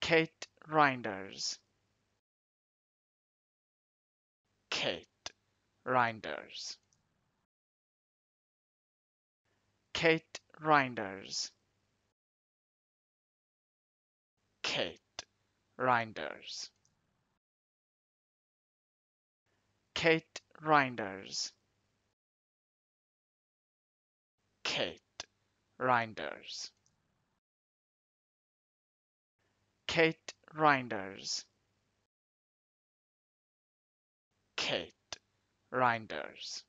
Kate Reinders. Kate Reinders. Kate Reinders. Kate Reinders. Kate Reinders. Kate Reinders. Kate Reinders. Kate Reinders.